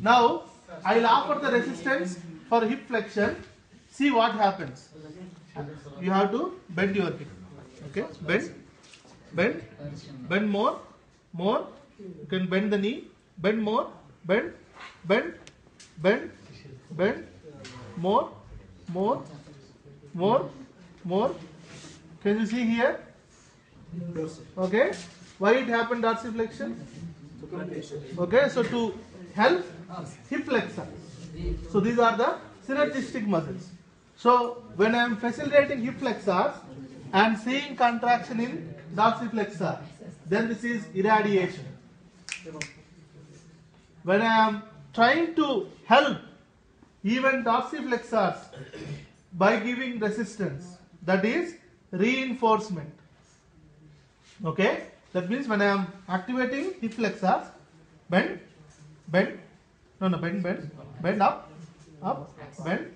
Now, I will offer the resistance for hip flexion. See what happens. You have to bend your hip. Okay, bend, bend, bend more, more. You can bend the knee, bend more, bend, bend, bend, bend, more, more, more, more. Can you see here? Okay. Why it happened dorsiflexion? Okay, so to help hip flexor. So these are the synergistic muscles. So when I am facilitating hip flexors and seeing contraction in dorsiflexor, then this is irradiation. When I am trying to help even dorsiflexors by giving resistance, that is reinforcement. Okay, that means when I am activating hip flexors, bend, bend, no, no, bend, bend, bend up, up, bend,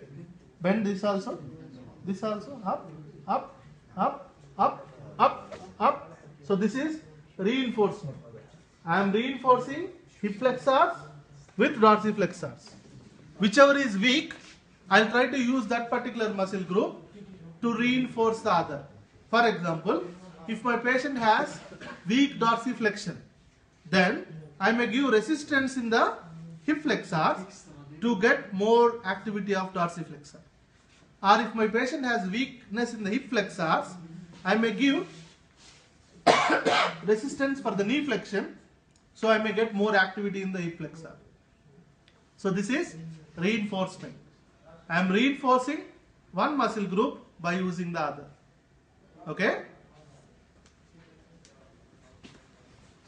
bend this also, this also, up, up, up, up, up, up. So this is reinforcement. I am reinforcing hip flexors with dorsiflexors. Whichever is weak, I'll try to use that particular muscle group to reinforce the other. For example, if my patient has weak dorsiflexion, then I may give resistance in the hip flexors to get more activity of dorsiflexor. Or if my patient has weakness in the hip flexors, I may give resistance for the knee flexion, so I may get more activity in the hip flexor. So this is reinforcement. I am reinforcing one muscle group by using the other. Okay?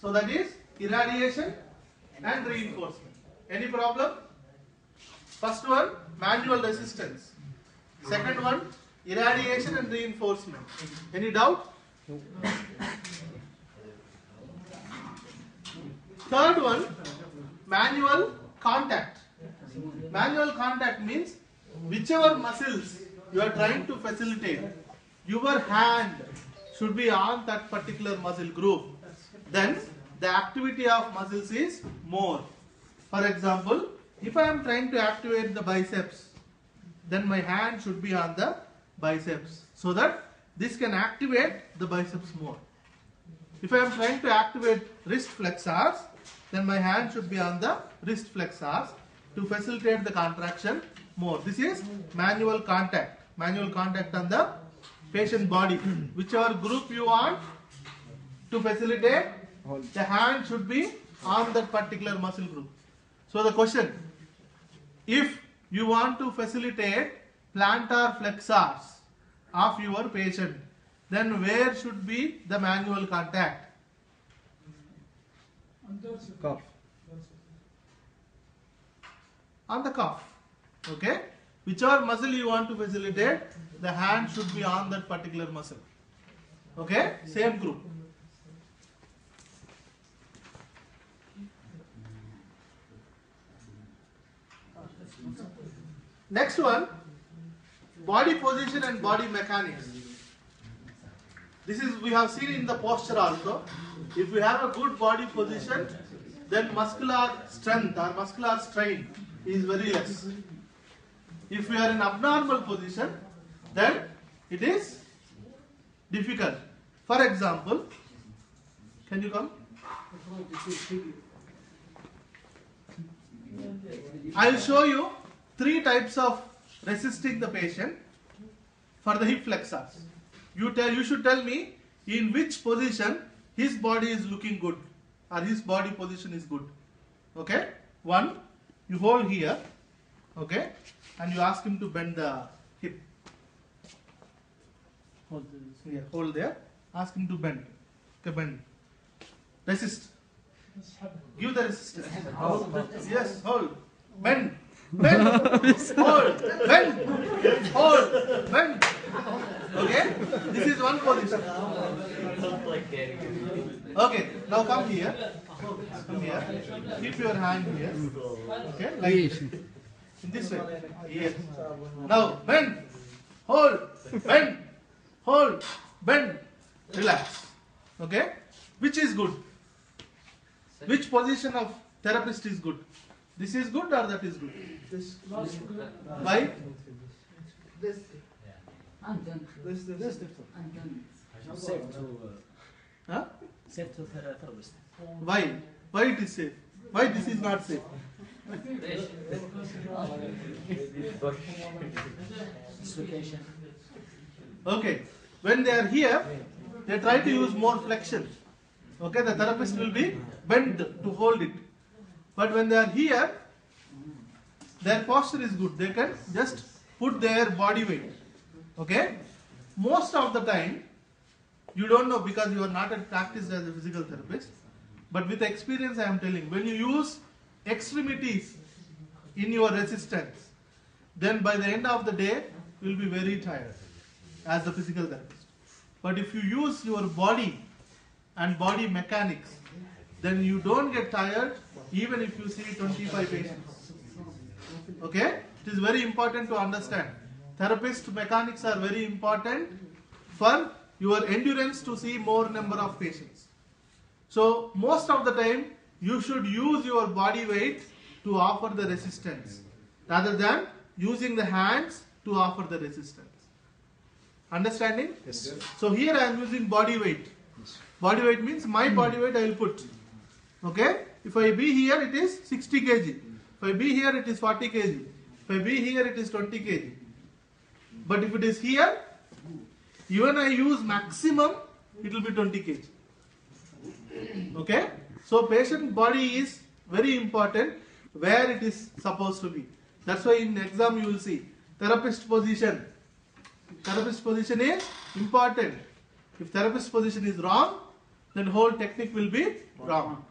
So that is irradiation and reinforcement. Any problem? First one, manual resistance. Second one, irradiation and reinforcement. Any doubt? Third one, manual contact. Manual contact means whichever muscles you are trying to facilitate, your hand should be on that particular muscle group. Then the activity of muscles is more. For example, if I am trying to activate the biceps, then my hand should be on the biceps so that this can activate the biceps more. If I am trying to activate wrist flexors, then my hand should be on the wrist flexors to facilitate the contraction more. This is manual contact. Manual contact on the patient body. Whichever group you want to facilitate, the hand should be on that particular muscle group. So the question, if you want to facilitate plantar flexors of your patient, then where should be the manual contact? Calf. On the calf. Okay? Whichever muscle you want to facilitate, the hand should be on that particular muscle. Okay? Same group. Next one, body position and body mechanics. This is we have seen in the posture also. If we have a good body position, then muscular strength or muscular strain is very less. If we are in abnormal position, then it is difficult. For example, can you come? I will show you three types of resisting the patient for the hip flexors. You tell you should tell me in which position his body is looking good or his body position is good. Okay? One, you hold here, okay, and you ask him to bend the hip. Hold this here, hold there. Ask him to bend. Okay, bend. Resist. Give the resistance. Yes, hold. Bend. Bend. hold. Bend. Hold. Bend. Okay? This is one position. Okay, now come here. Come here. Keep your hand here. Okay, like this. In this way. Yes. Now bend. Hold. Bend. Hold. Bend. Relax. Okay? Which is good? Which position of therapist is good? This is good or that is good? This, Why? this, I'm done. this, this. This. I'm done. Safe to uh, Huh? safe to ther- therapist. Why? Why it is safe? Why this is not safe? Okay. When they are here, they try to use more flexion. Okay, the therapist will be bent to hold it. But when they are here, their posture is good. They can just put their body weight. Okay? Most of the time, you don't know because you are not at practice as a physical therapist. But with experience, I am telling, when you use extremities in your resistance, then by the end of the day, you will be very tired as a physical therapist. But if you use your body and body mechanics, then you don't get tired even if you see 25 patients. Okay? It is very important to understand. Therapist mechanics are very important for your endurance to see more number of patients. So most of the time you should use your body weight to offer the resistance rather than using the hands to offer the resistance. Understanding? Yes. So here I am using body weight. Body weight means my body hmm. weight I will put. Okay? If I be here it is 60 kg. If I be here it is 40 kg. If I be here it is 20 kg. But if it is here, even I use maximum, it will be 20 kg. Okay? So patient body is very important where it is supposed to be. That's why in exam you will see therapist position. Therapist position is important. If therapist position is wrong, then whole technique will be wrong.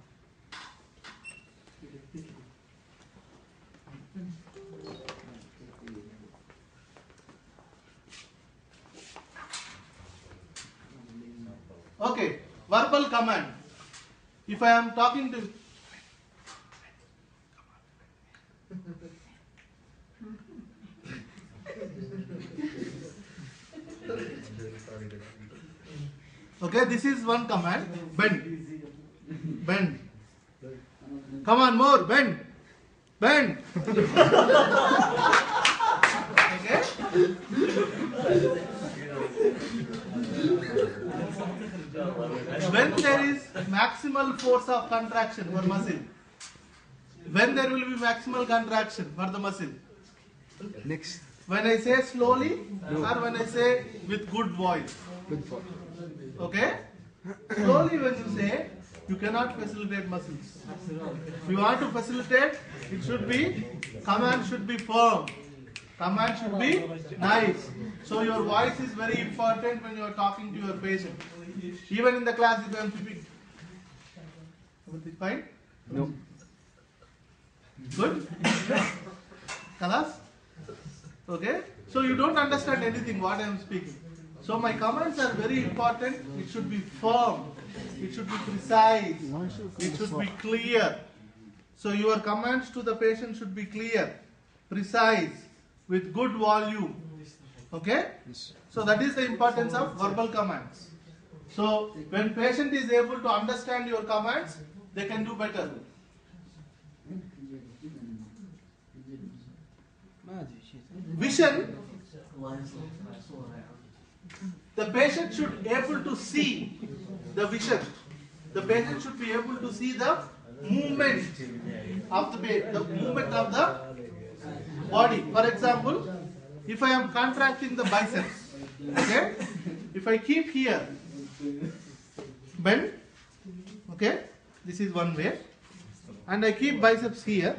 Okay, verbal command. If I am talking to Okay, this is one command. Bend. Bend. Come on, more. Bend. Bend. okay? When there is maximal force of contraction for muscle, when there will be maximal contraction for the muscle? Next. When I say slowly or when I say with good voice? Good for. Okay? Slowly when you say, you cannot facilitate muscles. If you want to facilitate, it should be, command should be firm. Command should be nice. So your voice is very important when you are talking to your patient. Even in the class if I am speaking. Everything fine? No. Good? Kalas? Okay? So you don't understand anything what I am speaking. So my comments are very important. It should be firm. It should be precise. It should be clear. So your comments to the patient should be clear, precise, with good volume. Okay? So that is the importance of verbal commands. So when patient is able to understand your commands, they can do better. Vision, the patient should able to see the vision. The patient should be able to see the movement of the the movement of the body. For example, if I am contracting the biceps, okay, if I keep here, bend, okay, this is one way, and I keep biceps here,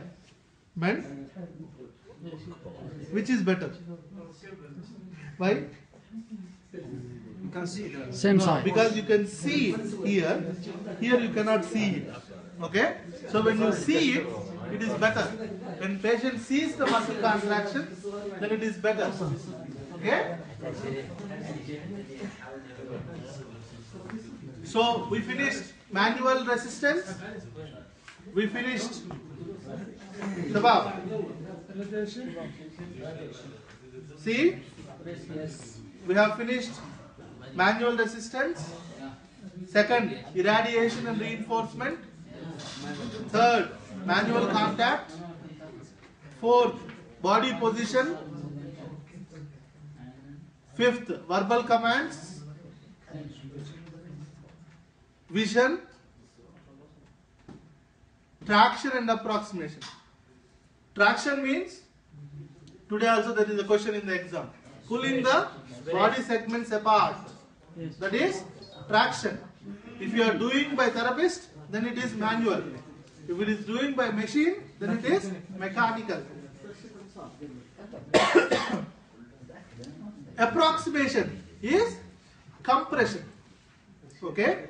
bend, which is better? Why? Same side. because you can see it here, here you cannot see it. Okay? So when you see it, it is better. When patient sees the muscle contraction, then it is better. Okay? So we finished manual resistance. We finished Shabab. See? We have finished manual resistance. Second, irradiation and reinforcement. Third, manual contact. Fourth, body position. Fifth, verbal commands. Vision. Traction and approximation. Traction means today also there is a question in the exam. Pulling the body segments apart. That is traction. If you are doing by therapist, then it is manual. If it is doing by machine, then it is mechanical. Approximation is compression. Okay?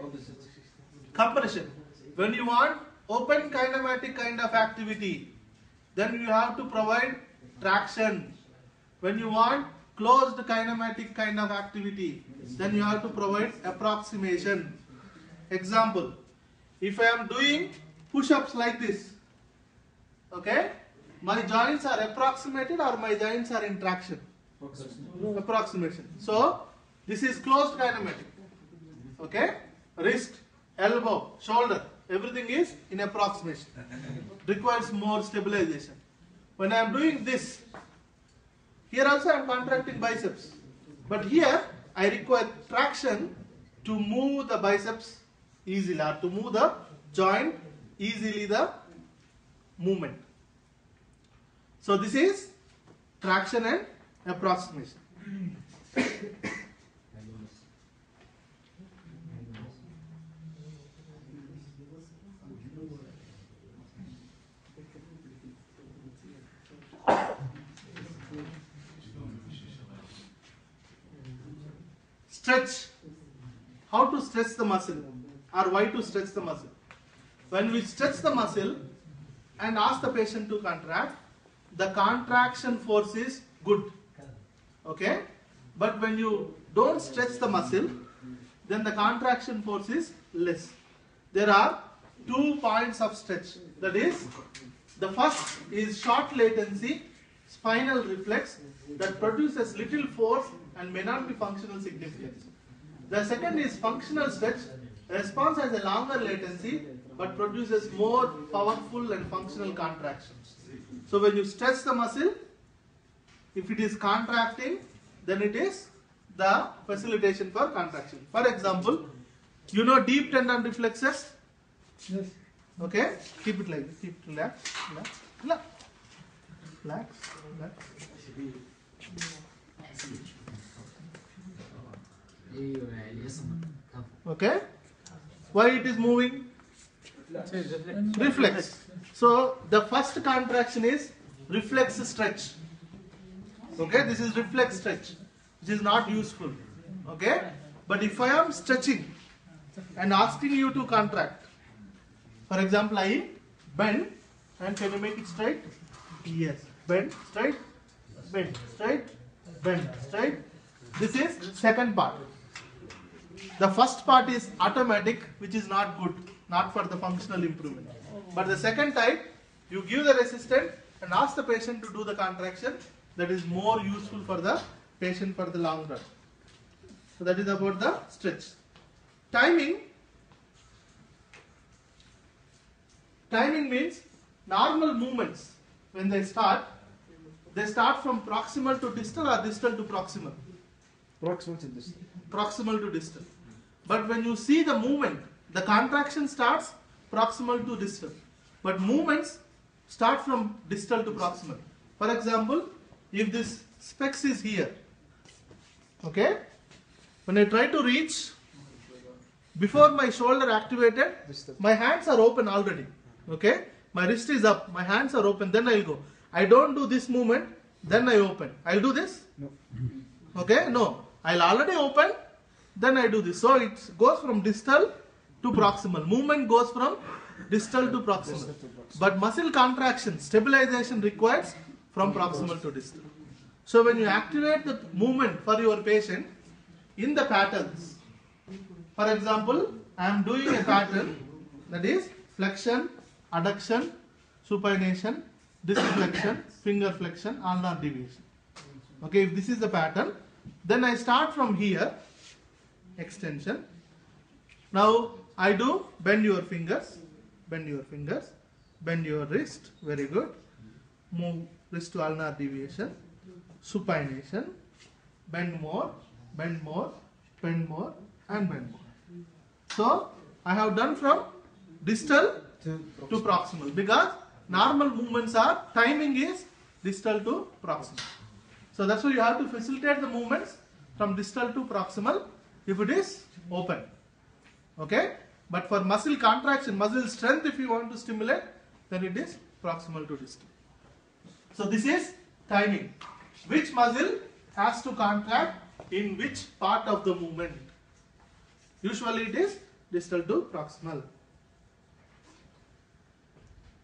Compression. When you want open kinematic kind of activity, then you have to provide traction. When you want closed kinematic kind of activity, then you have to provide approximation. Example, if I am doing push-ups like this, okay, my joints are approximated or my joints are in traction? Approximation. So, this is closed kinematic. Okay, wrist, elbow, shoulder, everything is in approximation. Requires more stabilization. When I am doing this, here also I am contracting biceps. But here I require traction to move the biceps easily or to move the joint easily the movement. So this is traction and approximation. Stretch. How to stretch the muscle or why to stretch the muscle? When we stretch the muscle and ask the patient to contract, the contraction force is good. Okay? But when you don't stretch the muscle, then the contraction force is less. There are two points of stretch. That is, the first is short latency spinal reflex that produces little force and may not be functional significance. The second is functional stretch. Response has a longer latency but produces more powerful and functional contractions. So when you stretch the muscle, if it is contracting, then it is the facilitation for contraction. For example, you know deep tendon reflexes? Yes. Okay, keep it like this, keep it relaxed, relax, relax, relax, relax. Okay? Why it is moving? Reflex. So the first contraction is reflex stretch. Okay, this is reflex stretch, which is not useful. Okay? But if I am stretching and asking you to contract, for example, I bend and can you make it straight? Yes. Bend, straight, bend, straight, bend, straight. This is second part. The first part is automatic, which is not good, not for the functional improvement. But the second type, you give the resistant and ask the patient to do the contraction. That is more useful for the patient for the long run. So that is about the stretch. Timing. Timing means normal movements when they start. They start from proximal to distal or distal to proximal Proximal to distal. proximal to distal. But when you see the movement, the contraction starts proximal to distal. But movements start from distal to proximal. For example, if this specs is here, okay, when I try to reach, before my shoulder activated, my hands are open already. Okay, my wrist is up, my hands are open, then I'll go. I don't do this movement, then I open. I'll do this. No. Okay, no. I'll already open, then I do this. So it goes from distal to proximal. Movement goes from distal to proximal. But muscle contraction, stabilization requires from proximal to distal. So when you activate the movement for your patient in the patterns, for example, I am doing a pattern that is flexion, adduction, supination, disc flexion, finger flexion, ulnar deviation. Okay, if this is the pattern, then I start from here, extension. Now I do bend your fingers, bend your fingers, bend your wrist, very good. move wrist to ulnar deviation, supination, bend more, bend more, bend more, and bend more. So I have done from distal to proximal because normal movements are timing is distal to proximal. So that's why you have to facilitate the movements from distal to proximal if it is open. Okay? But for muscle contraction, muscle strength, if you want to stimulate, then it is proximal to distal. So this is timing. Which muscle has to contract in which part of the movement? Usually it is distal to proximal.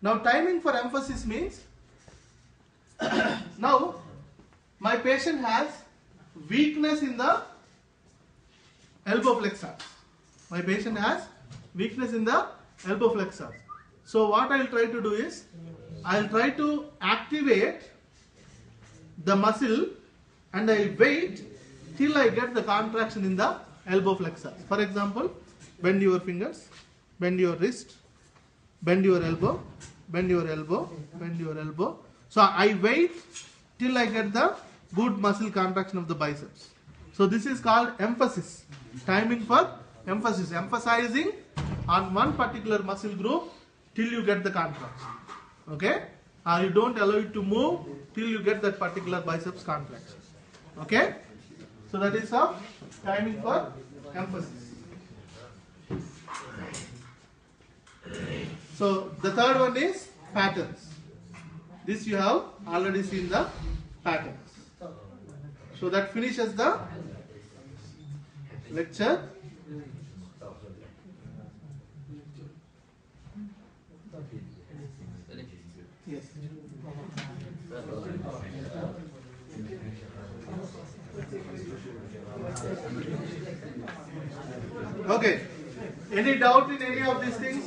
Now timing for emphasis means now my patient has weakness in the elbow flexors. My patient has weakness in the elbow flexors. So what I'll try to do is I'll try to activate the muscle and I'll wait till I get the contraction in the elbow flexors. For example, bend your fingers, bend your wrist, bend your elbow, bend your elbow, bend your elbow. So I wait till I get the good muscle contraction of the biceps. So this is called emphasis. Timing for emphasis. Emphasizing on one particular muscle group till you get the contraction. Okay? Or you don't allow it to move till you get that particular biceps contraction. Okay? So that is a timing for emphasis. So the third one is patterns. This you have already seen the patterns. So that finishes the lecture. Yes. Okay. Any doubt in any of these things?